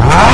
Ah!